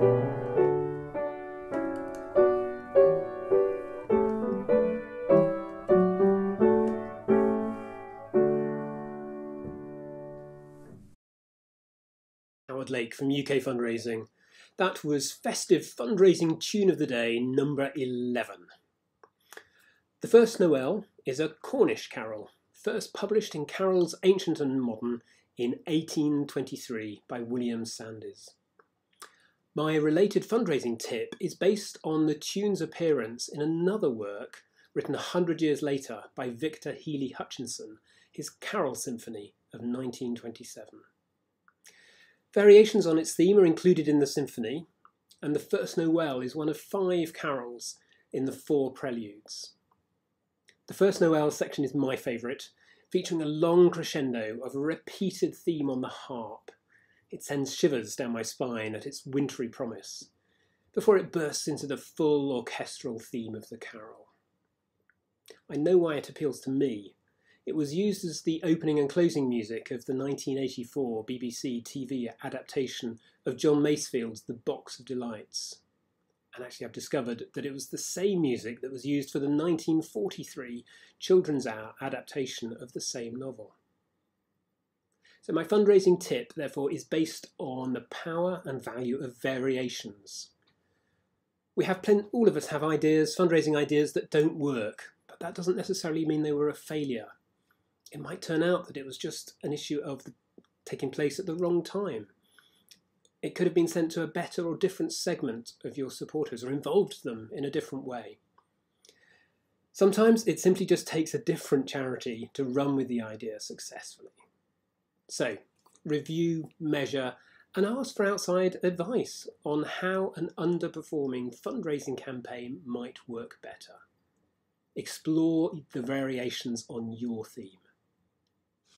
Howard Lake from UK Fundraising. That was Festive Fundraising Tune of the Day number 11. The First Nowell is a Cornish carol, first published in Carols Ancient and Modern in 1823 by William Sandys. My related fundraising tip is based on the tune's appearance in another work written a hundred years later by Victor Hely-Hutchinson, his Carol Symphony of 1927. Variations on its theme are included in the symphony, and the First Nowell is one of five carols in the four preludes. The First Nowell section is my favourite, featuring a long crescendo of a repeated theme on the harp. It sends shivers down my spine at its wintry promise, before it bursts into the full orchestral theme of the carol. I know why it appeals to me, it was used as the opening and closing music of the 1984 BBC TV adaptation of John Masefield's The Box of Delights. And actually, I've discovered that it was the same music that was used for the 1943 Children's Hour adaptation of the same novel. So, my fundraising tip, therefore, is based on the power and value of variations. We have all of us have ideas, fundraising ideas that don't work, but that doesn't necessarily mean they were a failure it might turn out that it was just an issue of the, taking place at the wrong time. It could have been sent to a better or different segment of your supporters or involved them in a different way. Sometimes it simply just takes a different charity to run with the idea successfully. So, review, measure, and ask for outside advice on how an underperforming fundraising campaign might work better. Explore the variations on your theme.